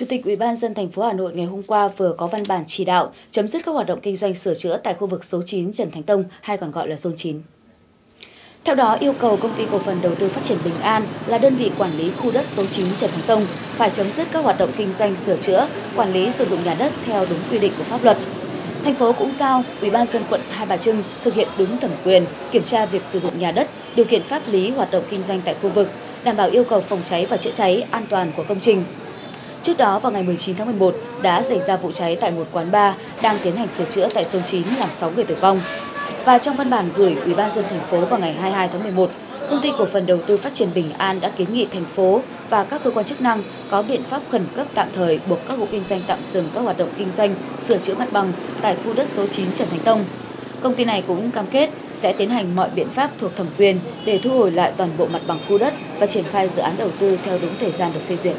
Chủ tịch Ủy ban dân thành phố Hà Nội ngày hôm qua vừa có văn bản chỉ đạo chấm dứt các hoạt động kinh doanh sửa chữa tại khu vực số 9 Trần Thánh Tông hay còn gọi là zone 9. Theo đó, yêu cầu công ty cổ phần đầu tư phát triển Bình An là đơn vị quản lý khu đất số 9 Trần Thánh Tông phải chấm dứt các hoạt động kinh doanh sửa chữa, quản lý sử dụng nhà đất theo đúng quy định của pháp luật. Thành phố cũng giao Ủy ban dân quận Hai Bà Trưng thực hiện đúng thẩm quyền, kiểm tra việc sử dụng nhà đất, điều kiện pháp lý hoạt động kinh doanh tại khu vực, đảm bảo yêu cầu phòng cháy và chữa cháy an toàn của công trình. Trước đó vào ngày 19 tháng 11 đã xảy ra vụ cháy tại một quán bar đang tiến hành sửa chữa tại số 9 làm 6 người tử vong. Và trong văn bản gửi Ủy ban dân thành phố vào ngày 22 tháng 11, công ty cổ phần đầu tư phát triển Bình An đã kiến nghị thành phố và các cơ quan chức năng có biện pháp khẩn cấp tạm thời buộc các hộ kinh doanh tạm dừng các hoạt động kinh doanh sửa chữa mặt bằng tại khu đất số 9 Trần Thánh Tông. Công ty này cũng cam kết sẽ tiến hành mọi biện pháp thuộc thẩm quyền để thu hồi lại toàn bộ mặt bằng khu đất và triển khai dự án đầu tư theo đúng thời gian được phê duyệt.